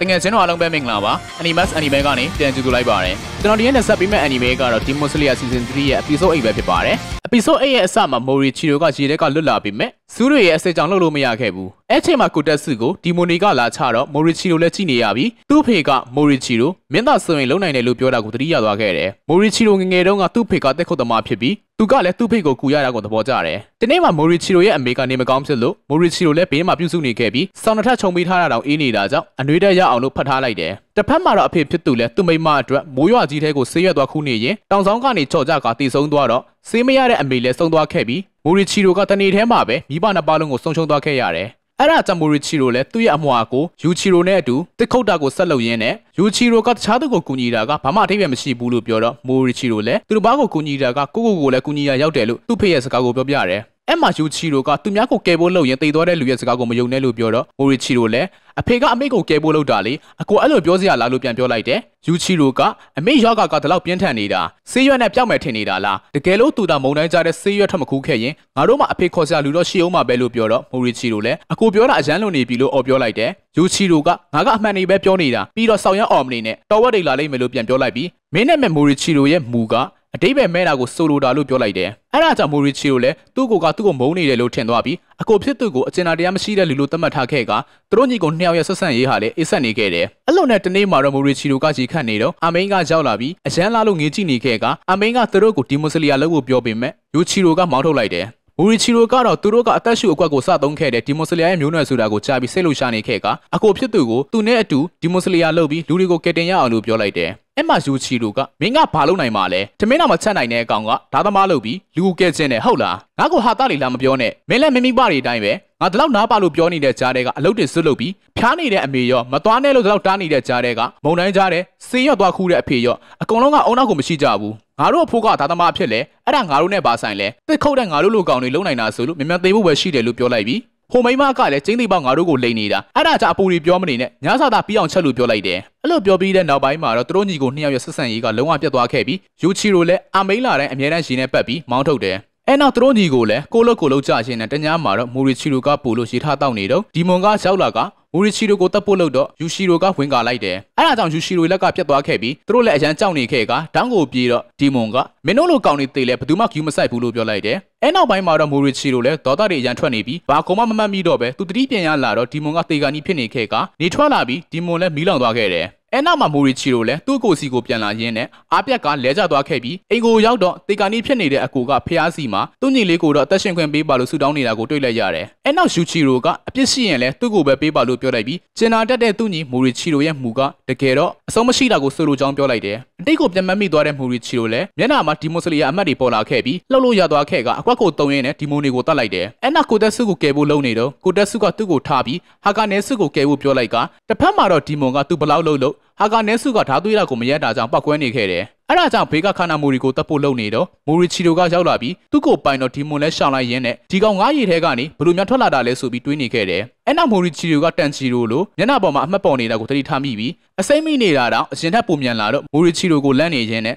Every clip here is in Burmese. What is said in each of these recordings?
တကယ်ချင်းတော့အားလုံးပဲမင်္ဂလာပါ Animax Anime ကနေပြန်ကြည့်လိုက်ပါရစေကျွန်တော်ဒီနေ့ဆက်ပေးမယ့် Anime ကတော့ Demon Slayer Season 3ရဲ့ Episode 8ပဲဖြစ်ပါတယ် Episode 8ရဲ့အစမှာ Morichiro ကရေထဲကလွတ်လာပြီးမဲ့စူးတွေရဲ့အစိတ်ကြောင့်လှုပ်လို့မရခဲ့ဘူးအဲ့ချိန်မှာကိုတက်စုကိုဒီမိုနီကလာချတော့ Morichiro လည်းကြည့်နေရပြီးသူ့ဖေက Morichiro မင်းသားဆိုရင်လုံနိုင်တယ်လို့ပြောတာကိုသတိရသွားခဲ့တယ် Morichiro ငငယ်တုန်းကသူ့ဖေကတက်ခုတ်သမားဖြစ်ပြီး သူကလည်းသူ့ဖေကိုကူရတာကိုသဘောကျတယ်။ဒီနေ့မှာ Morichiro ရဲ့အမေကနေမကောင်းဖြစ်လို့ Morichiro လည်းဘေးမှာပြုစုနေခဲ့ပြီးစောင်းတစ်ထပ်ခြုံပေးထားတာတောင်အေးနေတာကြောင့်အနှွေးတက်ရအောင်လို့ဖတ်ထားလိုက်တယ်။တစ်ဖက်မှာတော့အဖေဖြစ်သူလည်းသူ့မိမအတွက်မိုးရွာကြီးထဲကိုဆေးရွက်သွားခုနေရင်တောင်ဆောင်ကနေကြော်ကြကတည်ဆုံးသွားတော့ဆေးမရတဲ့အမေလည်းဆုံးသွားခဲ့ပြီး Morichiro ကတနေ့ထဲမှာပဲမိဘနှစ်ပါးလုံးကိုဆုံးရှုံးသွားခဲ့ရတယ်။ အဲ့ဒါကြောင့်မိုရီချီရိုလည်းသူ့ရဲ့အမွာကိုယူချီရိုနဲ့အတူတစ်ခုတ်တာကိုဆက်လုပ်ရင်းနဲ့ယူချီရိုကတခြားသူကိုကူညီတာကဘာမှအထိပ္ပယ်မရှိဘူးလို့ပြောတော့မိုရီချီရိုလည်းသူတို့ဘာကိုကူညီတာကကိုကိုကိုလည်းကူညီရရောက်တယ်လို့သူ့ဖေရဲ့စကားကိုပြောပြတယ် အဲ့မှာယူချီရိုကသူများကိုကယ်ဖို့လုပ်ရင်တိတ်သွားတဲ့လူရဲ့စကားကိုမယုံနဲ့လို့ပြောတော့မိုရီချီရိုလည်းအဖေကအမေကိုကယ်ဖို့လုပ်တာလေအကိုအဲ့လိုပြောစရာလားလို့ပြန်ပြောလိုက်တယ်ယူချီရိုကအမေယောဂကတလောက်ပြင်းထန်နေတာဆေးရွက်နဲ့ပျောက်မယ်ထင်နေတာလားတကယ်လို့သူတာမုံတိုင်းကြတဲ့ဆေးရွက်ထမခုခဲ့ရင်ငါတို့မှအဖေခေါ်စရာလူတော့ရှိအောင်မှာပဲလို့ပြောတော့မိုရီချီရိုလည်းအကိုပြောတာအရန်လွန်နေပြီလို့အော်ပြောလိုက်တယ်ယူချီရိုကငါကအမှန်နေပဲပြောနေတာပြီးတော့ဆောင်ရွက်အော်မနေနဲ့တော်ဝက်တွေလာလိမ့်မယ်လို့ပြန်ပြောလိုက်ပြီးမင်းနဲ့မေမိုရီချီရိုရဲ့မူက အတိတ်ပဲမဲတာကိုဆိုလိုတာလို့ပြောလိုက်တယ်။အဲ့ဒါကြောင့်မိုရီချီရိုလည်းသူ့ကိုကသူ့ကိုမုန်းနေတယ်လို့ထင်သွားပြီးအကိုဖြစ်သူကိုအကျဉ်းတရားမရှိတဲ့လူလို့သတ်မှတ်ထားခဲ့ကသူတို့ညီကိုနှစ်ယောက်ရဲ့ဆက်ဆံရေးဟာလည်းအိတ်ဆက်နေခဲ့တယ်။အဲ့လိုနဲ့တနေ့မှာတော့မိုရီချီရိုကကြီးခတ်နေတော့အမိန်ကရောက်လာပြီးအရန်လာလို့ငေးကြည့်နေခဲ့ကအမိန်ကသူတို့ကိုဒီမိုစလီယာလုပ်ဖို့ပြောပေမဲ့ယူချီရိုကမောင်းထုတ်လိုက်တယ်။ မိုရီချီရိုကတော့သူတို့ကအသက်ရှူအကွက်ကိုစသုံးခဲ့တဲ့ဒီမိုစလီယာရဲ့မျိုးနွယ်ဆိုတာကိုကြားပြီးစိတ်လှုပ်ရှားနေခဲ့ကအကိုဖြစ်သူကိုသူနဲ့အတူဒီမိုစလီယာလုပ်ပြီးလူတွေကိုကယ်တင်ရအောင်လို့ပြောလိုက်တယ်အဲ့မှာယူချီတို့ကမင်းကဘာလုပ်နိုင်မှာလဲတမင်းတော်မချက်နိုင်တဲ့အကောင်ကဓာသမားလုပ်ပြီးလူကိုကဲခြင်းနဲ့ဟုတ်လားငါကိုဟာတာလီလာမပြောနဲ့မင်းလည်းမိမိပါတွေအတိုင်းပဲ ငါဒီလောက်နားပါလို့ပြောနေတဲ့ကြားတဲ့ကအလုပ်တွေစွတ်လုပ်ပြီးဖျားနေတဲ့အမေရောမသွားနဲ့လို့ဒီလောက်တားနေတဲ့ကြားတဲ့ကမုံတိုင်းကြားတဲ့စေးရွက်သွားခူးတဲ့အဖေရောအကုန်လုံးကအုံနောက်ကိုမရှိကြဘူးငါတို့အဖိုးကဒါသမားဖြစ်လဲအဲ့ဒါငါတို့နဲ့ပါဆိုင်လဲတစ်ခုတ်တဲ့ငါတို့လိုကောင်တွေလုံနိုင်တာဆိုလို့မြန်မြန်သိဖို့ပဲရှိတယ်လို့ပြောလိုက်ပြီးဟိုမိမကလည်းကျင်းသိပေါငါတို့ကိုလိန်နေတာအဲ့ဒါကြအပူတွေပြောမနေနဲ့ညစာသာပြီးအောင်ချက်လို့ပြောလိုက်တယ်အဲ့လိုပြောပြီးတဲ့နောက်ပိုင်းမှာတော့သူတို့ညီကိုနှစ်ယောက်ရဲ့ဆက်ဆံရေးကလုံးဝပြတ်သွားခဲ့ပြီးယူချီရိုလည်းအမိန်လာတိုင်းအမြဲတမ်းရှင်နဲ့ပတ်ပြီးမောင်းထုတ်တယ် အဲ့နောက်သူတို့ညီကိုလည်းကိုလုတ်ကိုလုတ်ကြခြင်းနဲ့တ냐မှာတော့မူရီချီရိုကပူလို့ရေထားတောက်နေတော့ဒီမွန်ကရောက်လာကမူရီချီရိုကိုတပ်ဖို့လို့တော့ယူရှီရိုကဝင်ကာလိုက်တယ်အဲ့ဒါကြောင့်ယူရှီရိုလက်ကပြတ်သွားခဲ့ပြီးသူတို့လည်းအရန်ကြောက်နေခဲ့ကတောင်းကိုပြေးတော့ဒီမွန်ကမင်းတို့လိုကောင်းနေသေးလဲဘယ်သူမှကျူးမဆိုင်ဘူးလို့ပြောလိုက်တယ်အဲ့နောက်ပိုင်းမှာတော့မူရီချီရိုလည်းဒေါသတွေအရန်ထွက်နေပြီးဘာကုံမမမှတ်မိတော့ပဲသူတတိပြန်ရလာတော့ဒီမွန်ကတေဂာနီဖြစ်နေခဲ့ကနေထွက်လာပြီးဒီမွန်လည်းမီးလောင်သွားခဲ့တယ် အဲနောက်မှာမိုရီချီရိုလည်းသူ့ကိုစီကိုပြန်လာရင်းနဲ့အားပြက်ကလဲကျသွားခဲ့ပြီးအိမ်ကိုရောက်တော့တေကာနီဖြစ်နေတဲ့အကူကဖျားစီမှာသူ့ညီလေးကိုတော့အသက်ရှင်ခွင့်ပေးပါလို့ဆူတောင်းနေတာကိုတွေ့လိုက်ရတယ်။အဲနောက်ယူချီရိုကအပြစ်ရှိရင်လည်းသူ့ကိုပဲပေးပါလို့ပြောလိုက်ပြီးကျင်နာတက်တဲ့သူ့ညီမိုရီချီရိုရဲ့မူကတကယ်တော့အဆုံးမရှိတာကိုဆိုလိုကြောင်းပြောလိုက်တယ်။အတိတ်ကိုပြန်မမိသွားတဲ့မိုရီချီရိုလည်းမျက်နှာမှာဒီမိုစလီယာအမတ်တွေပေါ်လာခဲ့ပြီးလှုပ်လို့ရသွားခဲ့ကအကွက်ကိုတုံရင်းနဲ့ဒီမိုနီကိုတတ်လိုက်တယ်။အဲနောက်ကိုတက်ဆုကိုကယ်ဖို့လုပ်နေတော့ကိုတက်ဆုကသူ့ကိုထားပြီးဟာကနေဆုကိုကယ်ဖို့ပြောလိုက်ကတစ်ဖက်မှာတော့ဒီမွန်ကသူ့ဘလောက်လှုပ်လို့ဟာကာနဲစုကဓာသွေးရကိုမရက်တာကြောင့်ပောက်ကွဲနေခဲ့တယ်။အဲ့ဒါကြောင့်ဘေးကခါနာမိုရီကိုတပ်ဖို့လုပ်နေတော့မိုရီချီတိုကရောက်လာပြီးသူ့ကိုပိုင်တော့ဒီမွန်လဲရှောင်လိုက်ရင်းနဲ့ဒီကောင်ငါးရီထဲကနေဘလို့များထွက်လာတာလဲဆိုပြီးတွေးနေခဲ့တယ်။အဲ့နောက်မိုရီချီတိုကတန်ချီတိုလိုမျက်နှာပေါ်မှာအမှတ်ပေါ်နေတာကိုသတိထားမိပြီးအစိမ့်မိနေတာတောင်အရင်ထက်ပုံမြန်လာတော့မိုရီချီတိုကိုလန့်နေရင်းနဲ့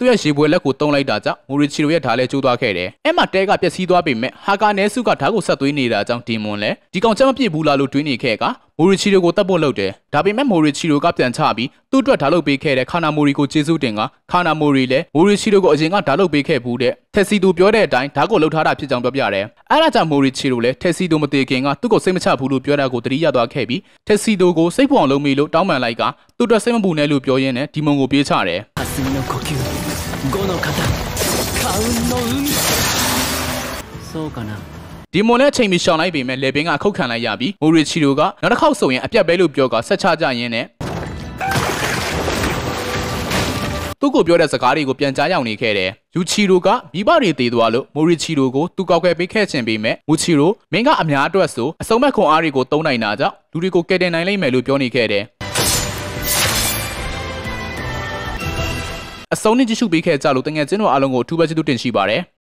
သူ့ရဲ့ရေပွဲလက်ကိုတုံးလိုက်တာကြောင့်မိုရီချီရိုရဲ့ဓာတ်လဲကျိုးသွားခဲ့တယ်။အဲ့မှာတဲကပျက်စီးသွားပေမဲ့ဟာကာနဲစုကဓာတ်ကိုဆက်သွေးနေတာကြောင့်ဒီမွန်လဲဒီကောင်ချက်မပြစ်ဘူးလားလို့တွေးနေခဲ့က မိုရီချီရိုကိုတတ်ဖို့လုပ်တယ်။ဒါပေမဲ့မိုရီချီရိုကပြန်ချပြီးသူ့အတွက်ဓာတ်လုပ်ပေးခဲ့တဲ့ခါနာမိုရီကိုကျေးဇူးတင်ကခါနာမိုရီလည်းမိုရီချီရိုကိုအရင်ကဓာတ်လုပ်ပေးခဲ့ဘူးတဲ့။တက်စီတူပြောတဲ့အတိုင်းဓာတ်ကိုလှုပ်ထားတာဖြစ်ကြောင်းပြောပြတယ်။အဲ့ဒါကြောင့်မိုရီချီရိုလည်းတက်စီတူမသေးခင်ကသူ့ကိုစိတ်မချဘူးလို့ပြောတာကိုတတိယသွားခဲ့ပြီးတက်စီတူကိုစိတ်ပေါ်လုံးမိလို့တောင်းပန်လိုက်ကသူ့အတွက်စိတ်မပူနဲ့လို့ပြောရင်းနဲ့ဒီမွန်ကိုပြေးချတယ်။霞の呼吸五の型カウンの海そうかな ဒီမွန်နဲ့ချိန်ပြီးရှောင်လိုက်ပေမဲ့လေဘင်းကခုတ်ခံလိုက်ရပြီးမိုရီချီရိုကနောက်တစ်ခေါက်ဆိုရင်အပြတ်ပဲလို့ပြောကဆက်ချကြရင်းနဲ့သူ့ကိုပြောတဲ့စကားတွေကိုပြန်ကြားရောက်နေခဲ့တယ်။ယူချီရိုကမိဘတွေတည်သွားလို့မိုရီချီရိုကိုသူကောက်ွယ်ပေးခဲ့ခြင်းပေမဲ့မူချီရိုမင်းကအများအတွက်ဆိုအစုံမဲ့ခွန်အားတွေကိုတုံးနိုင်တာကြောင့်လူတွေကိုကယ်တင်နိုင်လိမ့်မယ်လို့ပြောနေခဲ့တယ်။အစုံနဲ့ကြည့်ရှုပေးခဲ့ကြလို့တငယ်ချင်းတို့အားလုံးကိုအထူးပဲကျေးဇူးတင်ရှိပါတယ်။